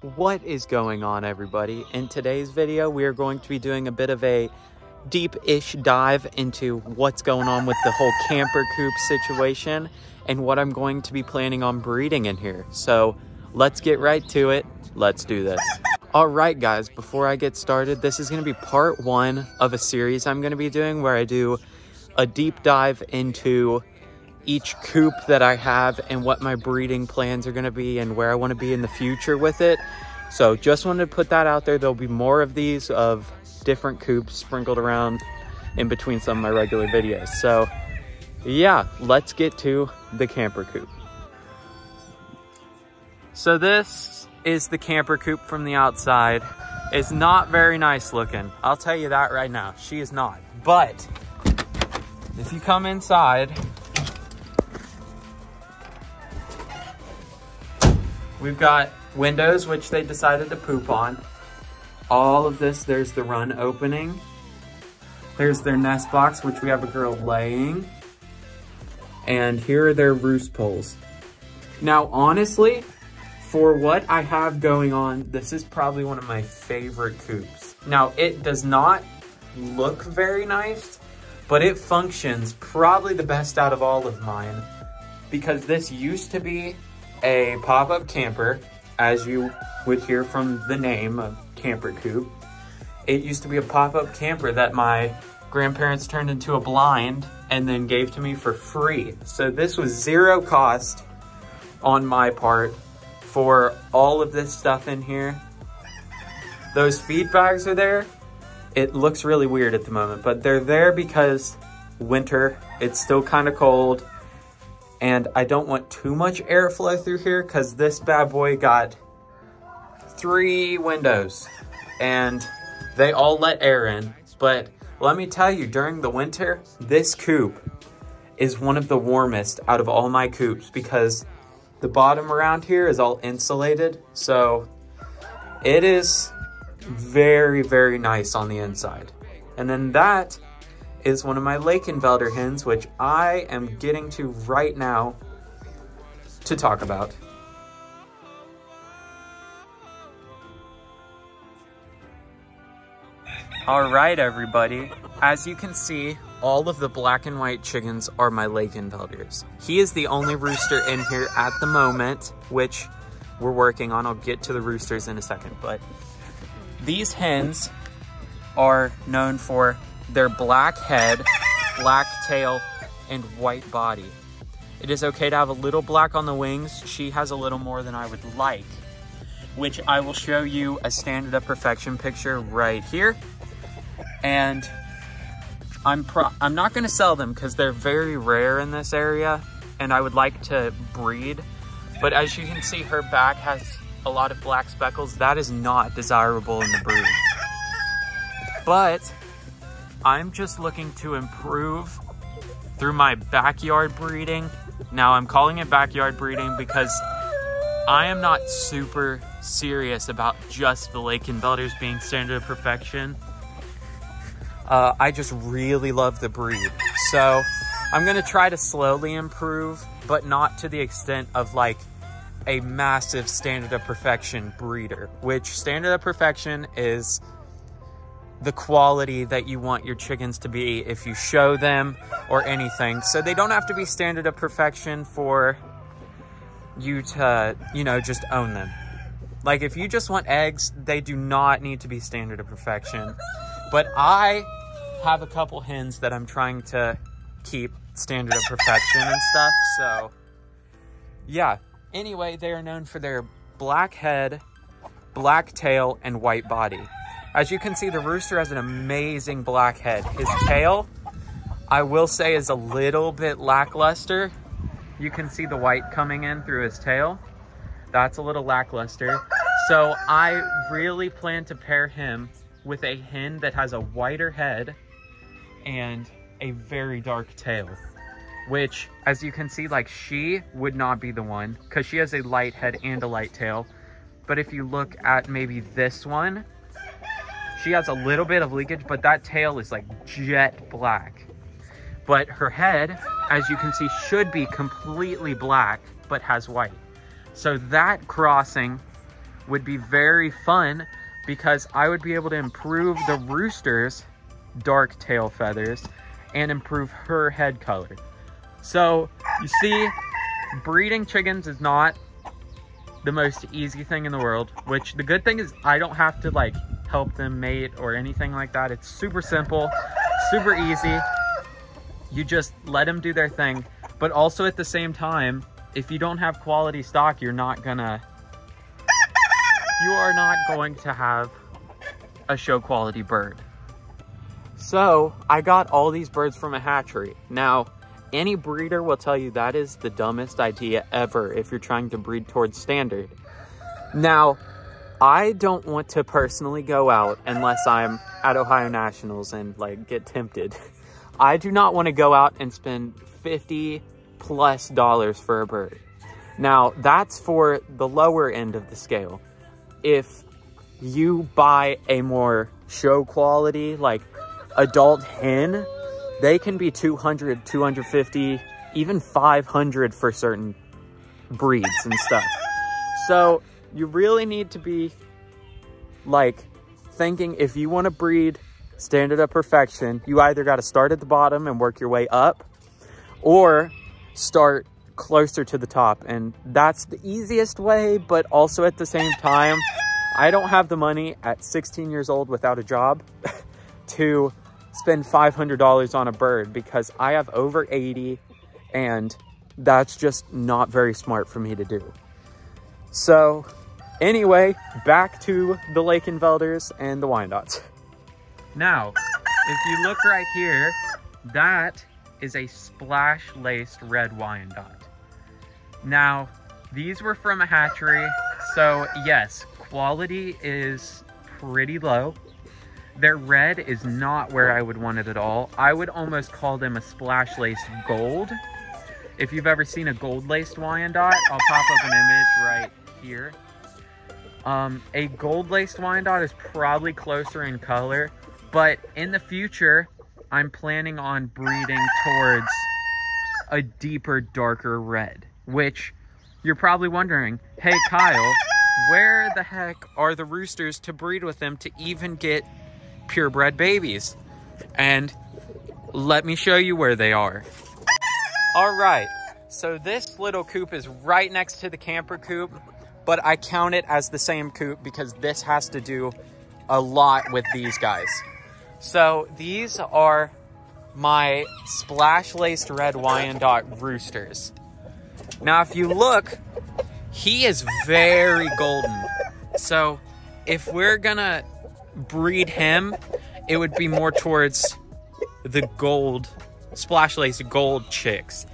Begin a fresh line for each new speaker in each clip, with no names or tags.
What is going on everybody? In today's video, we are going to be doing a bit of a deep-ish dive into what's going on with the whole camper coop situation and what I'm going to be planning on breeding in here. So let's get right to it. Let's do this. All right, guys, before I get started, this is gonna be part one of a series I'm gonna be doing where I do a deep dive into each coop that I have and what my breeding plans are gonna be and where I wanna be in the future with it. So just wanted to put that out there. There'll be more of these of different coops sprinkled around in between some of my regular videos. So yeah, let's get to the camper coop. So this is the camper coop from the outside. It's not very nice looking. I'll tell you that right now. She is not. But if you come inside, we've got windows, which they decided to poop on. All of this, there's the run opening. There's their nest box, which we have a girl laying. And here are their roost poles. Now, honestly, for what I have going on, this is probably one of my favorite coops. Now, it does not look very nice, but it functions probably the best out of all of mine because this used to be a pop-up camper, as you would hear from the name of Camper Coop. It used to be a pop-up camper that my grandparents turned into a blind and then gave to me for free. So this was zero cost on my part for all of this stuff in here. Those feed bags are there. It looks really weird at the moment, but they're there because winter, it's still kind of cold, and I don't want too much airflow through here because this bad boy got three windows and they all let air in. But let me tell you, during the winter, this coop is one of the warmest out of all my coops because the bottom around here is all insulated, so it is very, very nice on the inside. And then that is one of my Lakenvelder hens, which I am getting to right now to talk about. All right, everybody. As you can see, all of the black and white chickens are my Lakenvelders. He is the only rooster in here at the moment, which we're working on. I'll get to the roosters in a second, but these hens are known for their black head, black tail, and white body. It is okay to have a little black on the wings. She has a little more than I would like, which I will show you a standard of perfection picture right here and I'm pro I'm not gonna sell them because they're very rare in this area and I would like to breed. But as you can see, her back has a lot of black speckles. That is not desirable in the breed. But I'm just looking to improve through my backyard breeding. Now I'm calling it backyard breeding because I am not super serious about just the Lakenvelders being standard of perfection. Uh, I just really love the breed. So I'm gonna try to slowly improve, but not to the extent of like a massive standard of perfection breeder, which standard of perfection is the quality that you want your chickens to be if you show them or anything. So they don't have to be standard of perfection for you to, you know, just own them. Like if you just want eggs, they do not need to be standard of perfection. But I have a couple hens that I'm trying to keep standard of perfection and stuff. So yeah, anyway, they are known for their black head, black tail, and white body. As you can see, the rooster has an amazing black head. His tail, I will say, is a little bit lackluster. You can see the white coming in through his tail. That's a little lackluster. So I really plan to pair him with a hen that has a whiter head and a very dark tail which as you can see like she would not be the one because she has a light head and a light tail but if you look at maybe this one she has a little bit of leakage but that tail is like jet black but her head as you can see should be completely black but has white so that crossing would be very fun because I would be able to improve the rooster's dark tail feathers and improve her head color. So you see, breeding chickens is not the most easy thing in the world, which the good thing is I don't have to like help them mate or anything like that. It's super simple, super easy. You just let them do their thing. But also at the same time, if you don't have quality stock, you're not gonna, you are not going to have a show quality bird. So I got all these birds from a hatchery. Now, any breeder will tell you that is the dumbest idea ever if you're trying to breed towards standard. Now, I don't want to personally go out unless I'm at Ohio Nationals and like get tempted. I do not want to go out and spend 50 plus dollars for a bird. Now, that's for the lower end of the scale. If you buy a more show quality, like adult hen, they can be 200, 250, even 500 for certain breeds and stuff. So you really need to be like thinking if you want to breed standard of perfection, you either got to start at the bottom and work your way up or start closer to the top. And that's the easiest way, but also at the same time, I don't have the money at 16 years old without a job to spend $500 on a bird because I have over 80 and that's just not very smart for me to do. So anyway, back to the Lake Lakenvelders and the Wyandottes. Now, if you look right here, that is a splash-laced red Wyandotte. Now, these were from a hatchery, so yes, quality is pretty low. Their red is not where I would want it at all. I would almost call them a splash laced gold. If you've ever seen a gold laced Wyandotte, I'll pop up an image right here. Um, a gold laced Wyandotte is probably closer in color, but in the future, I'm planning on breeding towards a deeper, darker red, which you're probably wondering, hey Kyle, where the heck are the roosters to breed with them to even get purebred babies. And let me show you where they are. All right, so this little coop is right next to the camper coop, but I count it as the same coop because this has to do a lot with these guys. So these are my splash-laced red Wyandotte roosters. Now, if you look, he is very golden. So if we're gonna breed him, it would be more towards the gold, splash lace gold chicks.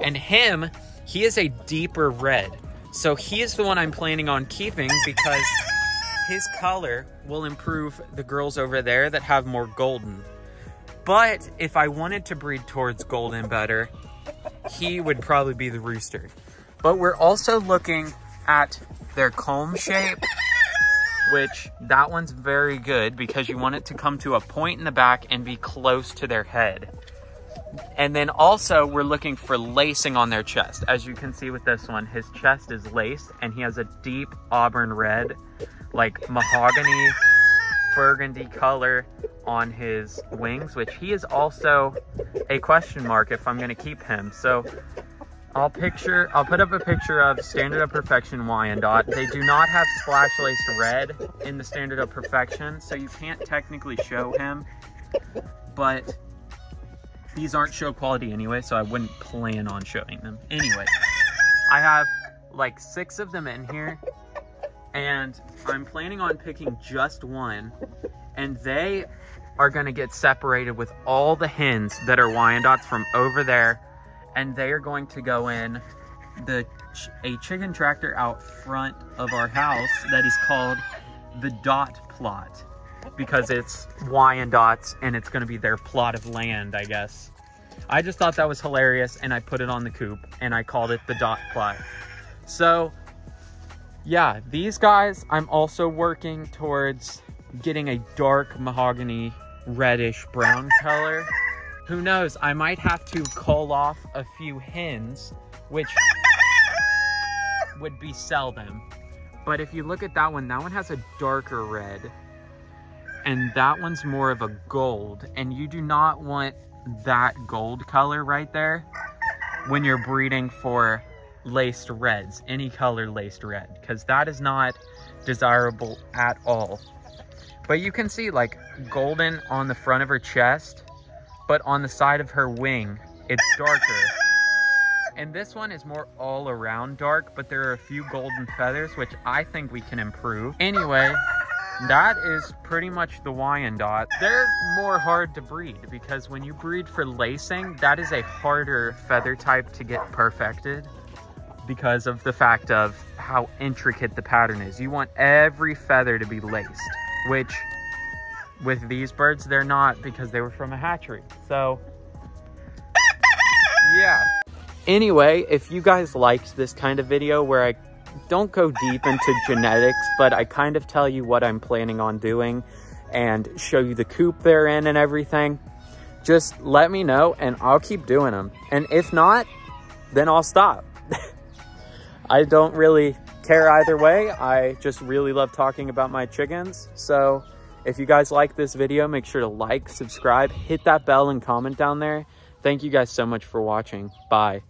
And him, he is a deeper red. So he is the one I'm planning on keeping because his color will improve the girls over there that have more golden. But if I wanted to breed towards golden better, he would probably be the rooster. But we're also looking at their comb shape which that one's very good because you want it to come to a point in the back and be close to their head. And then also we're looking for lacing on their chest. As you can see with this one, his chest is laced and he has a deep auburn red, like mahogany burgundy color on his wings, which he is also a question mark if I'm gonna keep him. So I'll picture, I'll put up a picture of Standard of Perfection Wyandotte. They do not have splash laced red in the Standard of Perfection, so you can't technically show him, but these aren't show quality anyway, so I wouldn't plan on showing them. Anyway, I have like six of them in here, and I'm planning on picking just one, and they are gonna get separated with all the hens that are Wyandottes from over there and they are going to go in the a chicken tractor out front of our house that is called the dot plot because it's dots and it's going to be their plot of land, I guess. I just thought that was hilarious and I put it on the coop and I called it the dot plot. So yeah, these guys, I'm also working towards getting a dark mahogany reddish brown color who knows, I might have to cull off a few hens, which would be sell them. But if you look at that one, that one has a darker red. And that one's more of a gold. And you do not want that gold color right there when you're breeding for laced reds, any color laced red, because that is not desirable at all. But you can see like golden on the front of her chest, but on the side of her wing, it's darker. And this one is more all around dark, but there are a few golden feathers, which I think we can improve. Anyway, that is pretty much the Wyandotte. They're more hard to breed because when you breed for lacing, that is a harder feather type to get perfected because of the fact of how intricate the pattern is. You want every feather to be laced, which with these birds, they're not because they were from a hatchery. So yeah. Anyway, if you guys liked this kind of video where I don't go deep into genetics, but I kind of tell you what I'm planning on doing and show you the coop they're in and everything, just let me know and I'll keep doing them. And if not, then I'll stop. I don't really care either way. I just really love talking about my chickens. So if you guys like this video, make sure to like, subscribe, hit that bell and comment down there. Thank you guys so much for watching. Bye.